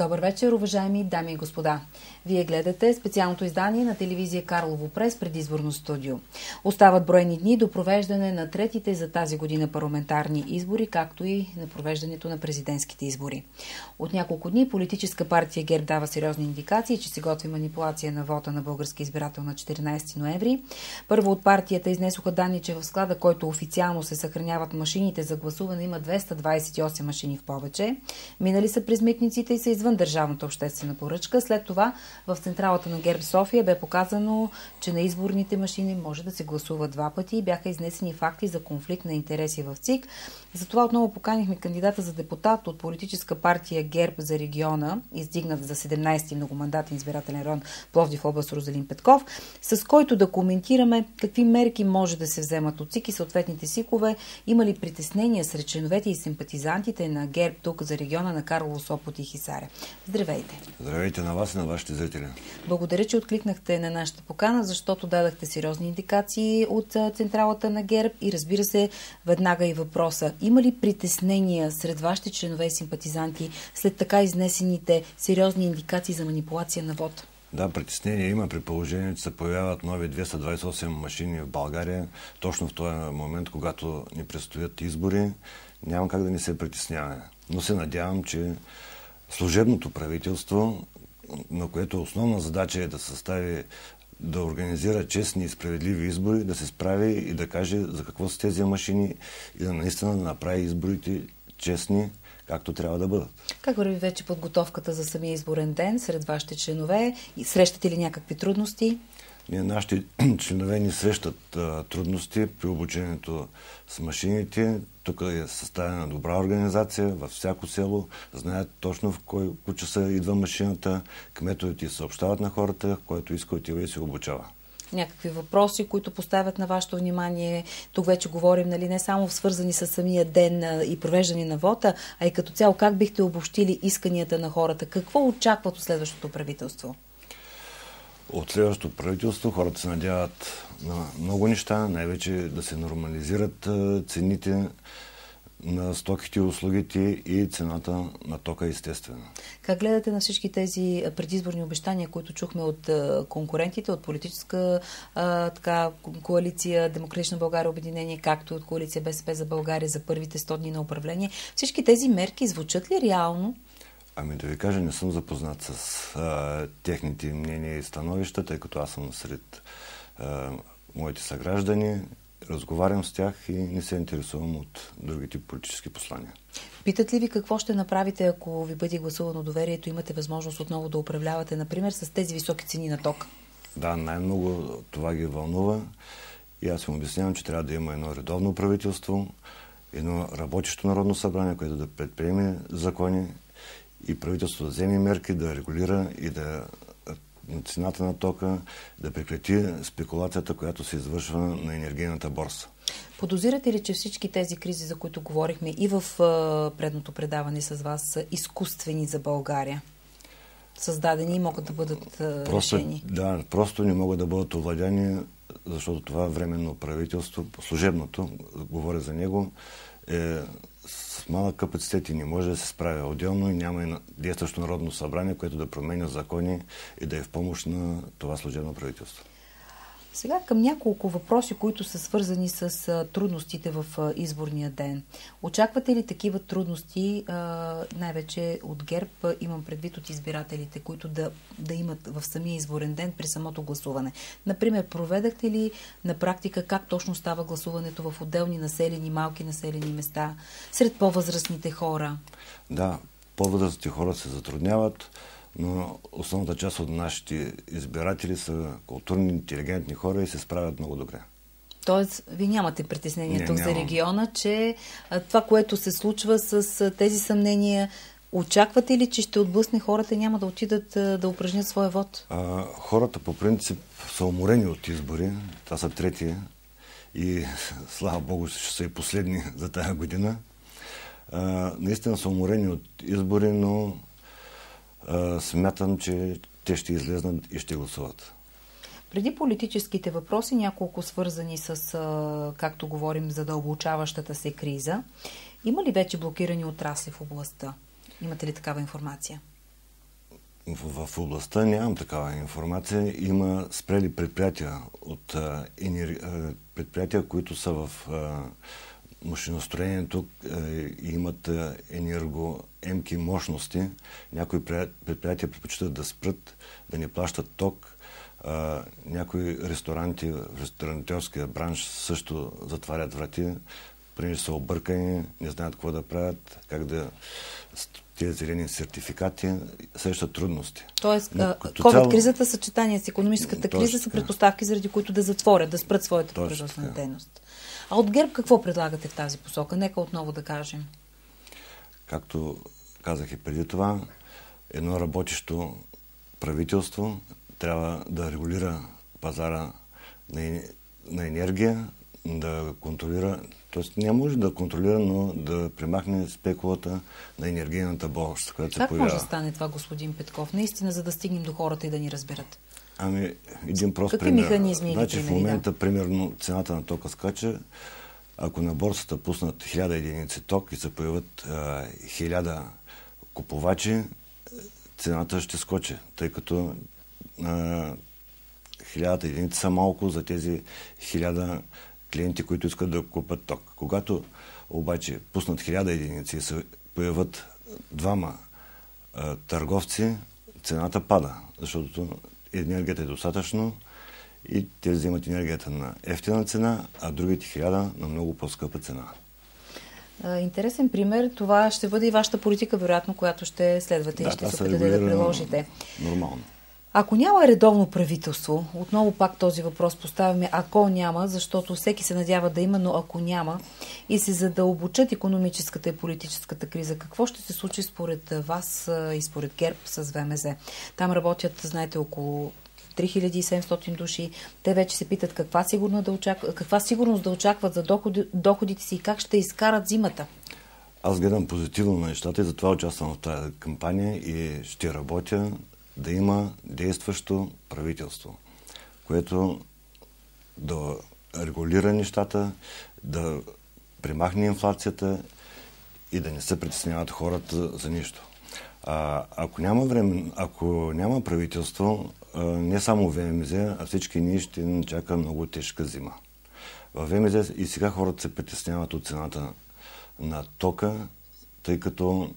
Добър вечер, уважаеми дами и господа. Вие гледате специалното издание на телевизия Карлово Прес предизборно студио. Остават броени дни до провеждане на третите за тази година парламентарни избори, както и на провеждането на президентските избори. От няколко дни политическа партия ГЕРБ дава сериозни индикации, че се готви манипулация на вота на български избирател на 14 ноември. Първо от партията изнесоха данни, че в склада, който официално се съхраняват машините за гласуване, има 228 машини в повече. Минали са през митниците и са извън държавната обществена поръчка. След това в централата на ГЕРБ София бе показано, че на изборните машини може да се гласува два пъти и бяха изнесени факти за конфликт на интереси в ЦИК. Затова отново поканихме кандидата за депутат от политическа партия ГЕРБ за региона, издигнат за 17-ти многомандатен избирателен район Пловдив област Розалин Петков, с който да коментираме какви мерки може да се вземат от ЦИК и съответните СИКове, има ли притеснения сред членовете и симпатизантите на ГЕРБ тук за региона на Карлово, Сопот и Хисаря. Здравейте! Здравейте на вас и на вашите зрители. Благодаря, че откликнахте на нашата покана, защото дадахте сериозни индикации от централата на ГЕРБ и разбира се, веднага и въпроса. Има ли притеснения сред вашите членове и симпатизанти след така изнесените сериозни индикации за манипулация на вод? Да, притеснение има при положение, че се появяват нови 228 машини в България, точно в този момент, когато ни предстоят избори. Няма как да не се притесняваме. Но се надявам, че служебното правителство, на което основна задача е да състави да организира честни и справедливи избори, да се справи и да каже за какво са тези машини и да наистина да направи изборите честни, както трябва да бъдат. Как върви вече подготовката за самия изборен ден сред вашите членове? Срещате ли някакви трудности? Нашите членове ни срещат трудности при обучението с машините. Тук е съставена добра организация във всяко село. Знаят точно в кой часа идва машината. Кметовете съобщават на хората, който иска отива и се обучава някакви въпроси, които поставят на вашето внимание. Тук вече говорим нали, не само свързани с самия ден и провеждане на вота, а и като цяло как бихте обобщили исканията на хората? Какво очакват от следващото правителство? От следващото правителство хората се надяват на много неща, най-вече да се нормализират цените на стоките и услугите и цената на тока естествено. Как гледате на всички тези предизборни обещания, които чухме от конкурентите, от политическа а, така, коалиция Демократична България обединение, както от коалиция БСП за България за първите 100 дни на управление? Всички тези мерки звучат ли реално? Ами да ви кажа, не съм запознат с а, техните мнения и становища, тъй като аз съм сред а, моите съграждани разговарям с тях и не се интересувам от другите политически послания. Питат ли ви какво ще направите, ако ви бъде гласувано доверието, имате възможност отново да управлявате, например, с тези високи цени на ток? Да, най-много това ги вълнува и аз им обяснявам, че трябва да има едно редовно правителство, едно работещо народно събрание, което да предприеме закони и правителството да вземе мерки, да регулира и да цената на тока, да прекрати спекулацията, която се извършва на енергийната борса. Подозирате ли, че всички тези кризи, за които говорихме и в предното предаване с вас, са изкуствени за България? Създадени и могат да бъдат просто, решени? Да, просто не могат да бъдат овладяни, защото това временно правителство, служебното, говоря за него, е с малък капацитет и не може да се справя отделно и няма и действащо народно събрание, което да променя закони и да е в помощ на това служебно правителство. Сега към няколко въпроси, които са свързани с трудностите в изборния ден. Очаквате ли такива трудности, най-вече от ГЕРБ, имам предвид от избирателите, които да, да имат в самия изборен ден при самото гласуване? Например, проведахте ли на практика как точно става гласуването в отделни населени, малки населени места, сред по-възрастните хора? Да, по-възрастните хора се затрудняват но основната част от нашите избиратели са културни, интелигентни хора и се справят много добре. Тоест, ви нямате притеснение тук за региона, че това, което се случва с тези съмнения, очаквате ли, че ще отблъсне хората и няма да отидат да упражнят своя вод? А, хората по принцип са уморени от избори. Това са трети и слава Богу, ще са и последни за тази година. А, наистина са уморени от избори, но смятам, че те ще излезнат и ще гласуват. Преди политическите въпроси, няколко свързани с, както говорим, за дълбоучаващата се криза, има ли вече блокирани отрасли в областта? Имате ли такава информация? в областта нямам такава информация. Има спрели предприятия от енер... предприятия, които са в машиностроението и имат енергоемки мощности. Някои предприятия предпочитат да спрат, да не плащат ток. Някои ресторанти в ресторантьорския бранш също затварят врати, понеже са объркани, не знаят какво да правят, как да тези зелени сертификати срещат трудности. Тоест, COVID-кризата, съчетание с економическата криза са предпоставки, заради които да затворят, да спрат своята производствена дейност. А от ГЕРБ какво предлагате в тази посока? Нека отново да кажем. Както казах и преди това, едно работещо правителство трябва да регулира пазара на, на енергия, да контролира, т.е. не може да контролира, но да премахне спекулата на енергийната борщ, която как се появява. Как може да стане това, господин Петков, наистина, за да стигнем до хората и да ни разберат? Ами, един прост Какви пример. механизми значи, примери, в момента, да? примерно, цената на тока скача. Ако на борсата пуснат 1000 единици ток и се появят а, 1000 купувачи, цената ще скочи, тъй като а, хилядата единици са малко за тези хиляда клиенти, които искат да купат ток. Когато обаче пуснат хиляда единици и се появят двама а, търговци, цената пада, защото енергията е достатъчно и те взимат енергията на ефтина цена, а другите хиляда на много по-скъпа цена. Интересен пример. Това ще бъде и вашата политика, вероятно, която ще следвате да, и ще се опитате да приложите. Нормално. Ако няма редовно правителство, отново пак този въпрос поставяме, ако няма, защото всеки се надява да има, но ако няма, и се задълбочат економическата и политическата криза, какво ще се случи според вас и според ГЕРБ с ВМЗ? Там работят, знаете, около 3700 души. Те вече се питат каква, сигурно да очаква, каква сигурност да очакват за доходи, доходите си и как ще изкарат зимата. Аз гледам позитивно на нещата и затова участвам в тази кампания и ще работя да има действащо правителство, което да регулира нещата, да примахне инфлацията и да не се притесняват хората за нищо. А, ако няма време, ако няма правителство, не само ВМЗ, а всички ние ще чака много тежка зима. В ВМЗ и сега хората се притесняват от цената на тока, тъй като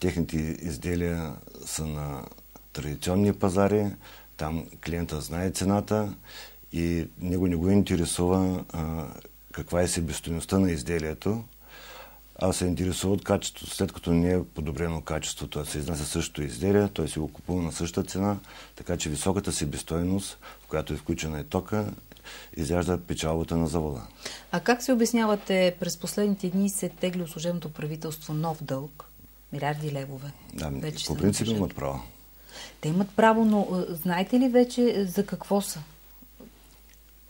техните изделия са на традиционни пазари, там клиента знае цената и него не го интересува а, каква е себестоеността на изделието, а се интересува от качеството. След като не е подобрено качеството, а се изнася същото изделие, той си го купува на същата цена, така че високата себестойност, в която е включена и тока, изяжда печалбата на завода. А как се обяснявате, през последните дни се тегли от служебното правителство нов дълг? Милиарди левове. Да, по принцип имат право. Те имат право, но знаете ли вече за какво са?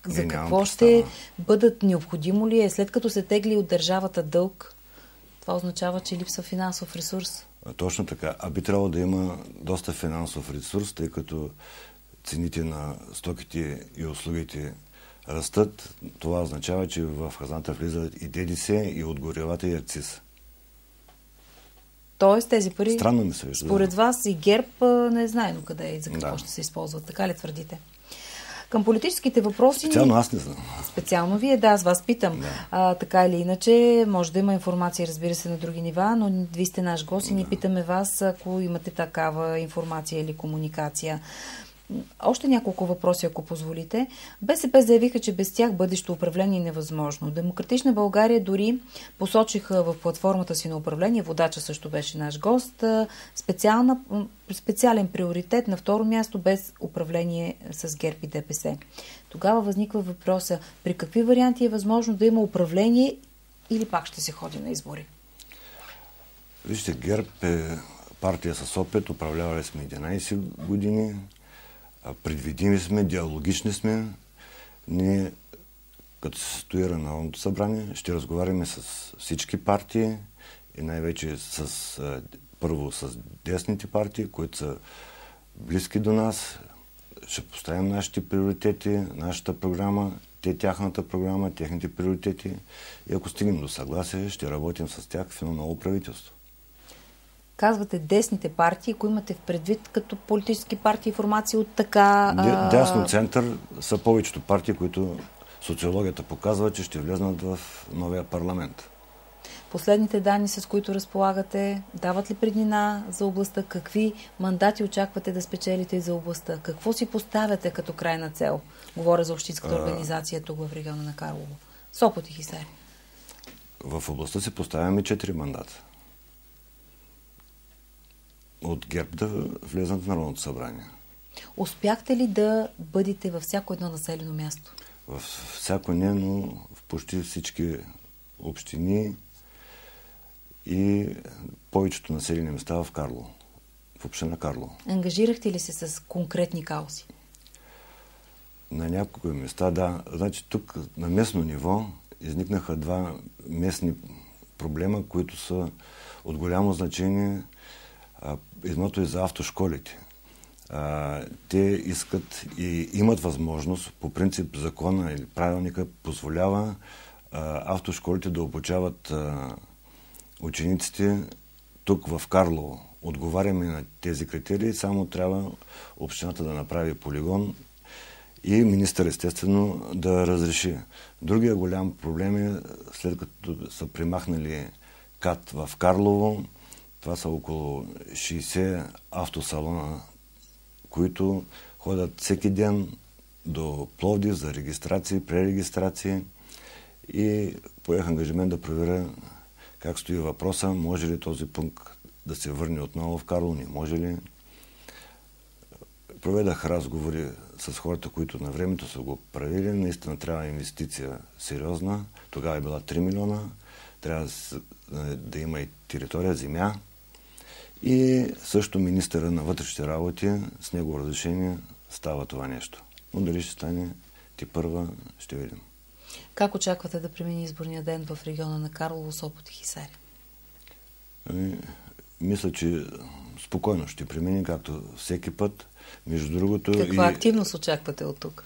За не, какво ще бъдат необходимо ли е, след като се тегли от държавата дълг, това означава, че липсва финансов ресурс? Точно така. А би трябвало да има доста финансов ресурс, тъй като цените на стоките и услугите растат. Това означава, че в хазната влизат и ДДС, и от горевата, и акциз. Тоест тези пари, Странно ми се вижда. според вас и ГЕРБ не знае до къде и за какво да. ще се използват. Така ли твърдите? Към политическите въпроси... Специално аз не знам. Специално вие, да, аз вас питам. Да. А, така или иначе, може да има информация, разбира се, на други нива, но вие сте наш гост и да. ни питаме вас, ако имате такава информация или комуникация. Още няколко въпроси, ако позволите. БСП заявиха, че без тях бъдещо управление е невъзможно. Демократична България дори посочиха в платформата си на управление, водача също беше наш гост, специална, специален приоритет на второ място без управление с ГЕРБ и ДПС. Тогава възниква въпроса, при какви варианти е възможно да има управление или пак ще се ходи на избори? Вижте, ГЕРБ е партия с опит, управлявали сме 11 години, предвидими сме, диалогични сме. Ние, като се стоира Народното събрание, ще разговаряме с всички партии и най-вече с, първо с десните партии, които са близки до нас. Ще поставим нашите приоритети, нашата програма, те тяхната програма, техните приоритети. И ако стигнем до съгласие, ще работим с тях в едно ново правителство. Казвате десните партии, ако имате в предвид като политически партии формации от така... А... Дясно център са повечето партии, които социологията показва, че ще влезнат в новия парламент. Последните данни, с които разполагате, дават ли преднина за областта? Какви мандати очаквате да спечелите за областта? Какво си поставяте като крайна цел? Говоря за общинската организация тук в региона на Карлово. Сопот и Хисари. В областта си поставяме 4 мандата. От ГЕРБ да влезнат в Народното събрание. Успяхте ли да бъдете във всяко едно населено място? В всяко не, но в почти всички общини и повечето населени места в Карло, в община Карло. Ангажирахте ли се с конкретни каузи? На няколко места, да. Значи тук на местно ниво изникнаха два местни проблема, които са от голямо значение. Едното е за автошколите. Те искат и имат възможност, по принцип закона или правилника позволява автошколите да обучават учениците тук в Карлово. Отговаряме на тези критерии, само трябва общината да направи полигон и министър естествено да разреши. Другия голям проблем е, след като са примахнали КАТ в Карлово, това са около 60 автосалона, които ходят всеки ден до Пловдив за регистрации, пререгистрации и поех ангажимент да проверя как стои въпроса, може ли този пункт да се върне отново в Карло, не може ли. Проведах разговори с хората, които на времето са го правили. Наистина трябва инвестиция сериозна. Тогава е била 3 милиона. Трябва да има и територия, земя. И също министъра на вътрешните работи с негово разрешение става това нещо. Но дали ще стане ти първа, ще видим. Как очаквате да премини изборния ден в региона на Карлово, Сопот и Хисари? Ами, мисля, че спокойно ще премине, както всеки път. Между другото... Каква и... активност очаквате от тук?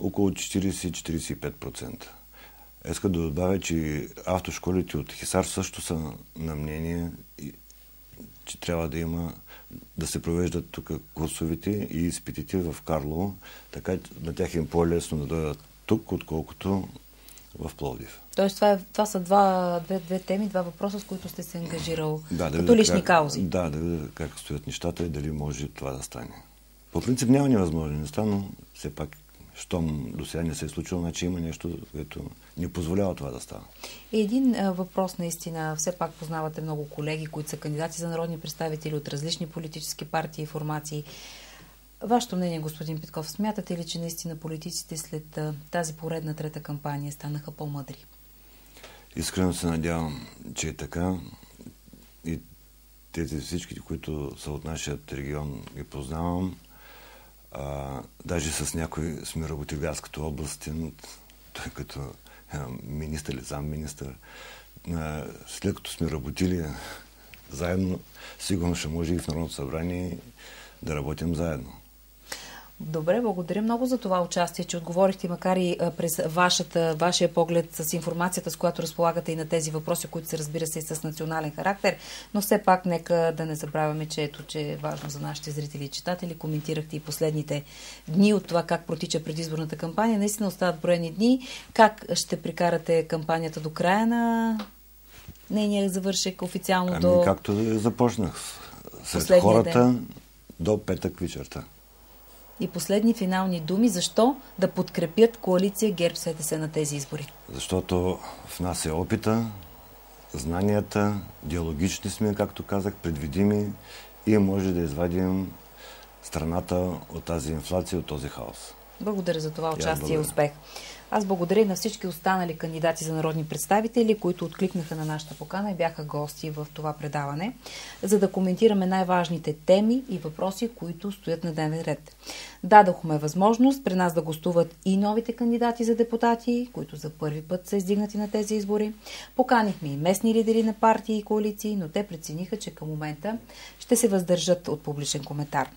Около 40-45%. Иска да добавя, че автошколите от Хисар също са на мнение, че трябва да има да се провеждат тук курсовите и изпитите в Карлово, така на тях им по-лесно да дойдат тук, отколкото в Пловдив. Тоест това, е, това са два, две, две теми, два въпроса, с които сте се ангажирал да, да като лични как, каузи. Да, да видя как стоят нещата и дали може това да стане. По принцип няма невъзможни неща, но все пак, щом до сега не се е случило, значи има нещо, което ни позволява това да става. Един а, въпрос наистина. Все пак познавате много колеги, които са кандидати за народни представители от различни политически партии и формации. Вашето мнение, господин Питков, смятате ли, че наистина политиците след тази поредна трета кампания станаха по-мъдри? Искрено се надявам, че е така. И тези всички, които са от нашия регион, ги познавам. А, даже с някой сме работили аз като областен, той като министър или замминистър. След като сме работили заедно, сигурно ще може и в Народното събрание да работим заедно. Добре, благодаря много за това участие, че отговорихте, макар и през вашата, вашия поглед с информацията, с която разполагате и на тези въпроси, които се разбира се и с национален характер. Но все пак нека да не забравяме, че ето, че е важно за нашите зрители и читатели. Коментирахте и последните дни от това как протича предизборната кампания. Наистина остават броени дни. Как ще прикарате кампанията до края на нейния завършек официално ами, до... както започнах. Сред хората ден. до петък вечерта. И последни финални думи, защо да подкрепят коалиция ГЕРБ СДС на тези избори? Защото в нас е опита, знанията, диалогични сме, както казах, предвидими и може да извадим страната от тази инфлация, от този хаос. Благодаря за това участие и успех. Аз благодаря на всички останали кандидати за народни представители, които откликнаха на нашата покана и бяха гости в това предаване, за да коментираме най-важните теми и въпроси, които стоят на дневен ред. Дадохме възможност при нас да гостуват и новите кандидати за депутати, които за първи път са издигнати на тези избори. Поканихме и местни лидери на партии и коалиции, но те прецениха, че към момента ще се въздържат от публичен коментар.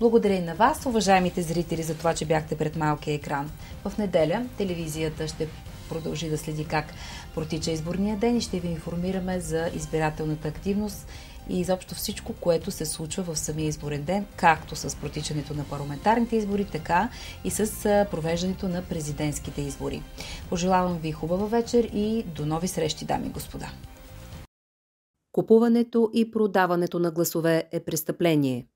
Благодаря и на вас, уважаемите зрители, за това, че бяхте пред малкия екран. В неделя телевизията ще продължи да следи как протича изборния ден и ще ви информираме за избирателната активност и изобщо всичко, което се случва в самия изборен ден, както с протичането на парламентарните избори, така и с провеждането на президентските избори. Пожелавам ви хубава вечер и до нови срещи, дами и господа. Купуването и продаването на гласове е престъпление.